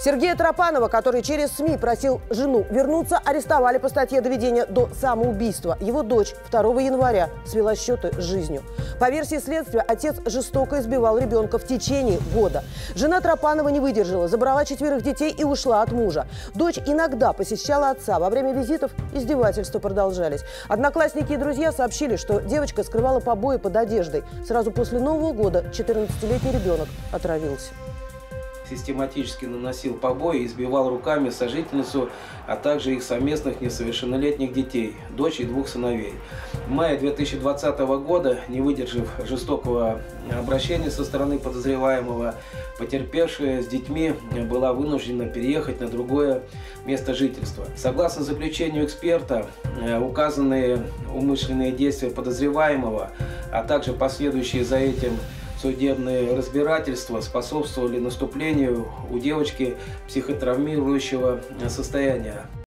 Сергея Тропанова, который через СМИ просил жену вернуться, арестовали по статье доведения до самоубийства. Его дочь 2 января свела счеты с жизнью. По версии следствия, отец жестоко избивал ребенка в течение года. Жена Тропанова не выдержала, забрала четверых детей и ушла от мужа. Дочь иногда посещала отца. Во время визитов издевательства продолжались. Одноклассники и друзья сообщили, что девочка скрывала побои под одеждой. Сразу после Нового года 14-летний ребенок отравился систематически наносил побои и избивал руками сожительницу, а также их совместных несовершеннолетних детей, дочь и двух сыновей. В мае 2020 года, не выдержав жестокого обращения со стороны подозреваемого, потерпевшая с детьми была вынуждена переехать на другое место жительства. Согласно заключению эксперта, э, указанные умышленные действия подозреваемого, а также последующие за этим судебные разбирательства способствовали наступлению у девочки психотравмирующего состояния.